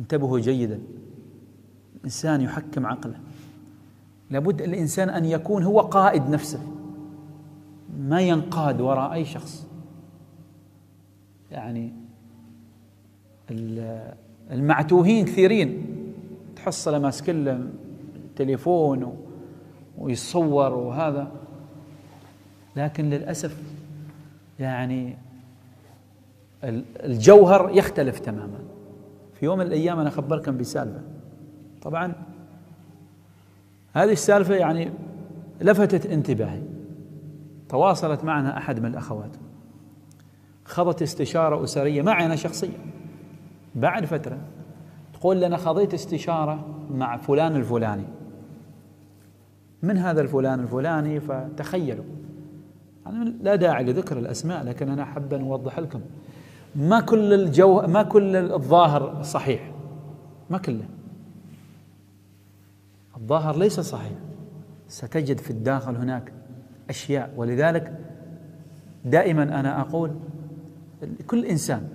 انتبهوا جيدا. الإنسان يحكم عقله. لابد الإنسان أن يكون هو قائد نفسه. ما ينقاد وراء أي شخص. يعني المعتوهين كثيرين. تحصل ماسك له تليفون ويصور وهذا. لكن للأسف يعني الجوهر يختلف تماما. في يوم من الأيام أنا أخبركم بسالفة. طبعا هذه السالفة يعني لفتت انتباهي. تواصلت معنا أحد من الأخوات. خضت استشارة أسرية معي أنا شخصيا. بعد فترة تقول لنا خضيت استشارة مع فلان الفلاني. من هذا الفلان الفلاني؟ فتخيلوا. أنا لا داعي لذكر الأسماء لكن أنا أحب أن أوضح لكم. ما كل الجو ما كل الظاهر صحيح. ما كله. الظاهر ليس صحيح. ستجد في الداخل هناك أشياء. ولذلك دائما أنا أقول كل إنسان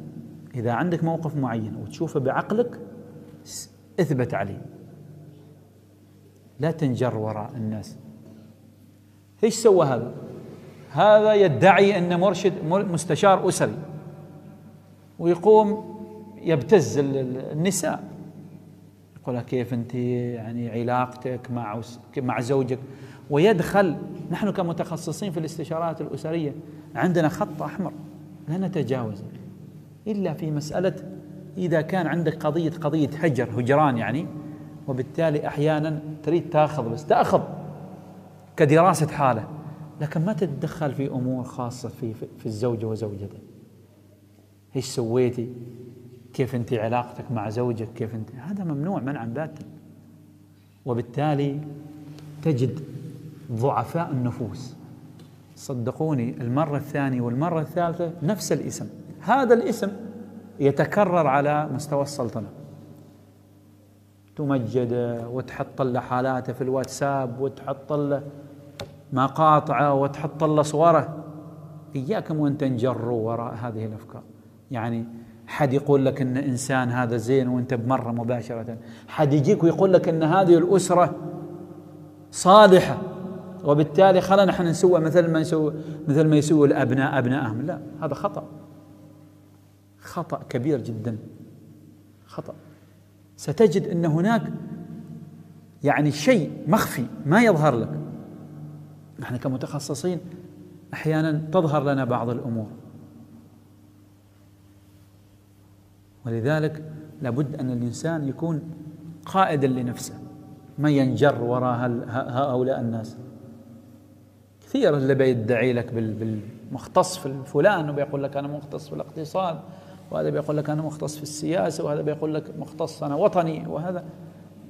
إذا عندك موقف معين وتشوفه بعقلك اثبت عليه. لا تنجر وراء الناس. إيش سوى هذا؟ هذا يدعي انه مرشد مستشار أسري. ويقوم يبتز النساء. يقول كيف أنت؟ يعني علاقتك مع مع زوجك. ويدخل نحن كمتخصصين في الاستشارات الأسرية عندنا خط أحمر لا نتجاوزه إلا في مسألة إذا كان عندك قضية قضية هجر هجران يعني وبالتالي أحيانا تريد تأخذ بس تأخذ كدراسة حالة لكن ما تتدخل في أمور خاصة في في الزوجة وزوجته. إيش سويتي؟ كيف أنت علاقتك مع زوجك؟ كيف أنت؟ هذا ممنوع منعا باتا. وبالتالي تجد ضعفاء النفوس. صدقوني المرة الثانية والمرة الثالثة نفس الاسم. هذا الاسم يتكرر على مستوى السلطنة. تمجده وتحط له حالاته في الواتساب وتحط له مقاطعه وتحط له صوره. إياكم وأن تنجروا وراء هذه الأفكار. يعني حد يقول لك إن إنسان هذا زين وإنت بمرة مباشرة. حد يجيك ويقول لك إن هذه الأسرة صالحة وبالتالي خلنا نحن نسوي مثل ما يسوي مثل ما يسوي الأبناء أبنائهم. لا هذا خطأ. خطأ كبير جدا. خطأ. ستجد إن هناك يعني شيء مخفي ما يظهر لك. نحن كمتخصصين أحيانا تظهر لنا بعض الأمور. ولذلك لابد أن الإنسان يكون قائدا لنفسه. ما ينجر وراء هؤلاء الناس؟ كثير اللي بيدعي لك بالمختص في فلان وبيقول لك أنا مختص في الاقتصاد وهذا بيقول لك أنا مختص في السياسة وهذا بيقول لك مختص أنا وطني وهذا.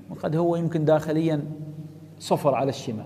وقد هو يمكن داخليا صفر على الشمال.